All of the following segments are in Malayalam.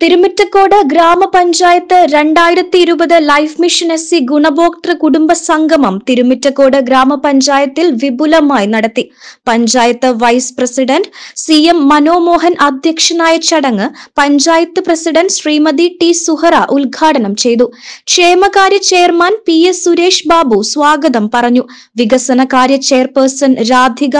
തിരുമിറ്റക്കോട് ഗ്രാമപഞ്ചായത്ത് രണ്ടായിരത്തി ഇരുപത് ലൈഫ് മിഷൻ എസ് സി ഗുണഭോക്തൃ കുടുംബ സംഗമം തിരുമിറ്റക്കോട് ഗ്രാമപഞ്ചായത്തിൽ വിപുലമായി നടത്തി. Panchayat vice president C M Manomohan അധ്യക്ഷനായ ചടങ്ങ് പഞ്ചായത്ത് പ്രസിഡന്റ് ശ്രീമതി ടി സുഹറ ഉദ്ഘാടനം ചെയ്തു. ക്ഷേമകാര്യ chairman P S Suresh Babu സ്വാഗതം പറഞ്ഞു. വികസനകാര്യ chairperson Radhika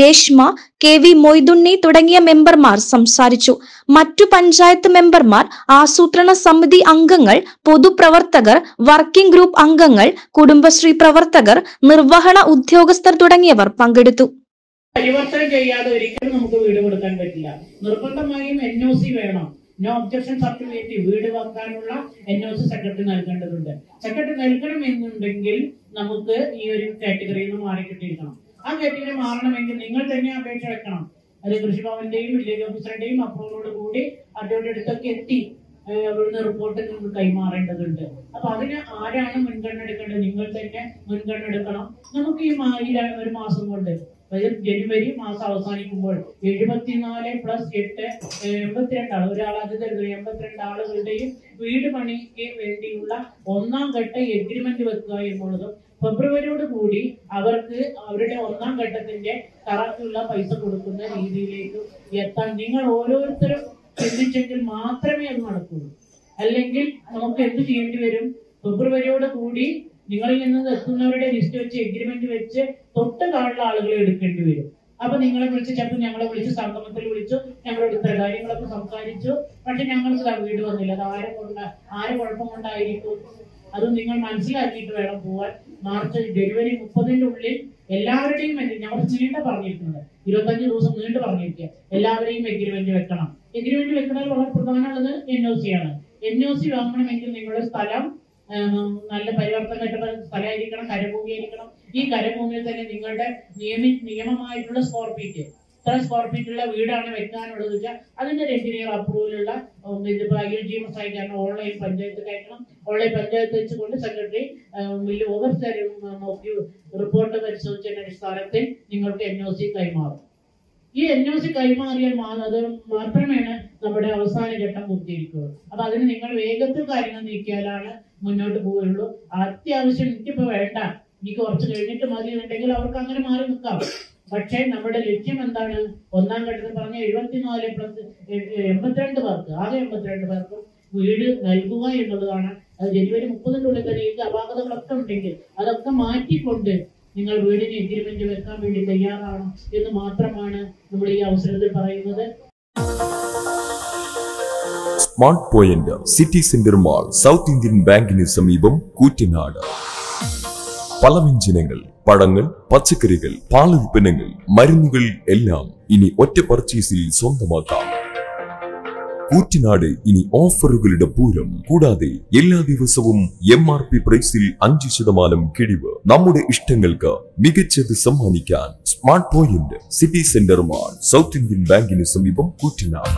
Reshma K V Moythunni തുടങ്ങിയ മെമ്പർമാർ സംസാരിച്ചു. മറ്റു പഞ്ചായത്ത് മെമ്പർമാർ ആസൂത്രണ സമിതി അംഗങ്ങൾ പൊതുപ്രവർത്തകർ വർക്കിംഗ് ഗ്രൂപ്പ് അംഗങ്ങൾ കുടുംബശ്രീ പ്രവർത്തകർ നിർവഹണ ഉദ്യോഗസ്ഥർ തുടങ്ങിയവർ പങ്കെടുത്തു. പരിവർത്തനം ചെയ്യാതെ ഒരിക്കലും നമുക്ക് വീട് കൊടുക്കാൻ പറ്റില്ല. നിർബന്ധമായും എൻ ഒ സി വേണം. നോ ഒബ്ജക്ഷൻ സർട്ടിഫിക്കറ്റ് വീട് വാങ്ങാനുള്ള എൻ ഒ സി സെക്രട്ടറി നൽകേണ്ടതുണ്ട്. സെക്രട്ടറി നൽകണം എന്നുണ്ടെങ്കിൽ നമുക്ക് ഈ ഒരു കാറ്റഗറിയിൽ നിന്ന് മാറിക്കിട്ടിയിരിക്കണം ആ കാറ്റഗറി മാറണമെങ്കിൽ നിങ്ങൾ തന്നെ അപേക്ഷ വെക്കണം. അത് കൃഷിഭവന്റെയും വില്ലേജ് ഓഫീസറുടെയും അപ്രൂവലോട് കൂടി അവരുടെ അടുത്തൊക്കെ എത്തി അവിടുന്ന് റിപ്പോർട്ട് നിങ്ങൾക്ക് കൈമാറേണ്ടതുണ്ട്. അപ്പൊ അതിന് ആരാണ് മുൻഗണന എടുക്കേണ്ടത്? നിങ്ങൾ തന്നെ മുൻഗണന എടുക്കണം. നമുക്ക് ഈ ഒരു മാസം കൊണ്ട് അതായത് ജനുവരി മാസം അവസാനിക്കുമ്പോൾ എഴുപത്തിനാല് പ്ലസ് എട്ട് എൺപത്തിരണ്ട് ആൾ ഒരാൾ തരുന്നത് എൺപത്തിരണ്ട് ആളുകളുടെയും വീട് പണിക്ക് വേണ്ടിയുള്ള ഒന്നാം ഘട്ട എഗ്രിമെന്റ് വെക്കുക എന്നുള്ളതും ഫെബ്രുവരിയോട് കൂടി അവർക്ക് അവരുടെ ഒന്നാം ഘട്ടത്തിന്റെ കറക്റ്റുള്ള പൈസ കൊടുക്കുന്ന രീതിയിലേക്ക് എത്താൻ നിങ്ങൾ ഓരോരുത്തരും ചിന്തിച്ചെങ്കിൽ മാത്രമേ അത് നടക്കുള്ളൂ. അല്ലെങ്കിൽ നമുക്ക് എന്ത് ചെയ്യേണ്ടി വരും? ഫെബ്രുവരിയോട് കൂടി നിങ്ങളിൽ നിന്ന് എത്തുന്നവരുടെ ലിസ്റ്റ് വെച്ച് എഗ്രിമെന്റ് വെച്ച് തൊട്ട് താഴെ ആളുകളെ എടുക്കേണ്ടി വരും. അപ്പൊ നിങ്ങളെ വിളിച്ച് ചിലപ്പോൾ ഞങ്ങളെ വിളിച്ച് സംഗമത്തിൽ വിളിച്ചു ഞങ്ങളോട് ഇത്ര കാര്യങ്ങളൊക്കെ സംസാരിച്ചു. പക്ഷെ ഞങ്ങൾക്ക് വീട് വന്നില്ല. അത് ആരെ കൊണ്ട് ആരെ കുഴപ്പം കൊണ്ടായിരിക്കും അത് നിങ്ങൾ മനസ്സിലാക്കിയിട്ട് വേണം പോവാൻ. മാർച്ച് ജനുവരി മുപ്പതിന്റെ ഉള്ളിൽ എല്ലാവരുടെയും ഞങ്ങൾ നീണ്ട പറഞ്ഞിരിക്കുന്നത് ഇരുപത്തഞ്ച് ദിവസം നീണ്ടു പറഞ്ഞിരിക്കുക. എല്ലാവരെയും എഗ്രിമെന്റ് വെക്കണം. എഗ്രിമെന്റ് വെക്കുന്നതിൽ വളരെ പ്രധാനമുള്ളത് എൻ ഒ സി ആണ്. എൻ ഒ സി വാങ്ങണമെങ്കിൽ നിങ്ങളുടെ സ്ഥലം ഉം, പരിവർത്തനം കിട്ടുന്ന സ്ഥലമായിരിക്കണം കരഭൂമി ആയിരിക്കണം ഈ കരഭൂമിയിൽ തന്നെ നിങ്ങളുടെ നിയമി നിയമമായിട്ടുള്ള സ്ക്വയർ ഫീറ്റ് ഇത്ര സ്ക്വയർ ഫീറ്റുള്ള വീടാണ് വെക്കാനുള്ളത് വെച്ചാൽ അതിന്റെ എഞ്ചിനീയർ അപ്രൂവലുള്ള ഇതിപ്പോ I L G M S അയക്കണം ഓൺലൈൻ പഞ്ചായത്ത് കയറ്റണം. ഓൺലൈൻ പഞ്ചായത്ത് വെച്ചുകൊണ്ട് സെക്രട്ടറി വലിയ ഓവർ നോക്കി റിപ്പോർട്ട് പരിശോധിച്ചതിന്റെ അടിസ്ഥാനത്തിൽ നിങ്ങൾക്ക് എൻ ഒ സി കൈമാറും. ഈ എൻ ഒ സി കൈമാറിയാൽ അത് മാത്രമേണ് നമ്മുടെ അവസാന ഘട്ടം പൂർത്തീകരിക്കുകയുള്ളൂ അപ്പൊ അതിന് നിങ്ങൾ വേഗത്തിൽ കാര്യങ്ങൾ നീക്കിയാലാണ് മുന്നോട്ട് പോവുകയുള്ളൂ. അത്യാവശ്യം എനിക്കിപ്പോ വേണ്ട. എനിക്ക് കുറച്ച് കഴിഞ്ഞിട്ട് മതി എന്നുണ്ടെങ്കിൽ അവർക്ക് അങ്ങനെ മാറി നിൽക്കാം. പക്ഷേ നമ്മുടെ ലക്ഷ്യം എന്താണ്? ഒന്നാം ഘട്ടത്തിൽ പറഞ്ഞ എഴുപത്തിനാല് പ്ലസ് എൺപത്തിരണ്ട് പേർക്ക് ആകെ എൺപത്തിരണ്ട് പേർക്ക് വീട് നൽകുക എന്നുള്ളതാണ്. അത് ജനുവരി മുപ്പതിന്റെ ഉള്ളിൽ തന്നെ ഈ അപാകതകളൊക്കെ ഉണ്ടെങ്കിൽ അതൊക്കെ മാറ്റിക്കൊണ്ട് നിങ്ങൾ വീടിന് എഗ്രിമെന്റ് വെക്കാൻ വേണ്ടി തയ്യാറാണ് എന്ന് മാത്രമാണ് നമ്മൾ ഈ അവസരത്തിൽ പറയുന്നത്. Smart point city centre mall south Indian ബാങ്കിന് സമീപം കൂറ്റനാട്. പലവ്യഞ്ജനങ്ങൾ പഴങ്ങൾ പച്ചക്കറികൾ പാലുൽപ്പന്നങ്ങൾ മരുന്നുകൾ എല്ലാം ഇനി ഒറ്റ പർച്ചേസിൽ സ്വന്തമാക്കാം. കൂറ്റനാട് ഇനി ഓഫറുകളുടെ പൂരം. കൂടാതെ എല്ലാ ദിവസവും എം ആർ പി പ്രൈസിൽ അഞ്ച് ശതമാനം കിഴിവ് നമ്മുടെ ഇഷ്ടങ്ങൾക്ക് മികച്ചത് സമ്മാനിക്കാൻ smart point city centre mall south Indian ബാങ്കിന് സമീപം കൂറ്റനാട്.